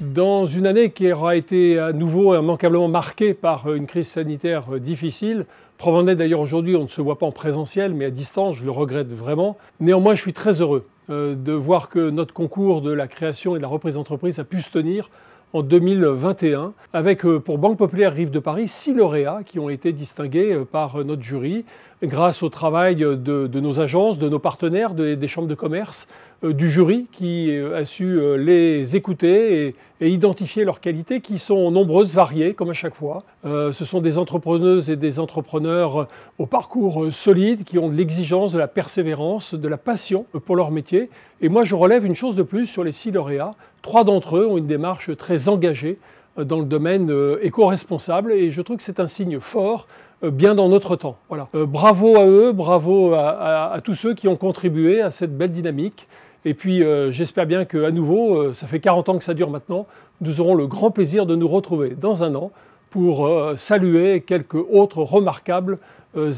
Dans une année qui aura été à nouveau immanquablement marquée par une crise sanitaire difficile, provenant d'ailleurs aujourd'hui, on ne se voit pas en présentiel, mais à distance, je le regrette vraiment. Néanmoins, je suis très heureux euh, de voir que notre concours de la création et de la reprise d'entreprise a pu se tenir en 2021, avec euh, pour Banque Populaire Rive de Paris six lauréats qui ont été distingués euh, par notre jury grâce au travail de, nos agences, de nos partenaires, des chambres de commerce, euh, du jury qui a su les écouter et, identifier leurs qualités qui sont nombreuses, variées, comme à chaque fois. ce sont des entrepreneuses et des entrepreneurs au parcours solide, qui ont de l'exigence, de la persévérance, de la passion pour leur métier. Et moi, je relève une chose de plus sur les six lauréats, Trois d'entre eux ont une démarche très engagée euh, dans le domaine euh, éco-responsable et je trouve que c'est un signe fort euh, bien dans notre temps. Bravo à eux, bravo à, tous ceux qui ont contribué à cette belle dynamique. Et puis j'espère bien qu'à nouveau, ça fait 40 ans que ça dure maintenant, nous aurons le grand plaisir de nous retrouver dans un an pour saluer quelques autres remarquables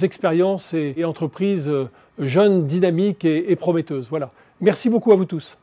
expériences et, entreprises jeunes, dynamiques et, et prometteuses. Voilà. Merci beaucoup à vous tous.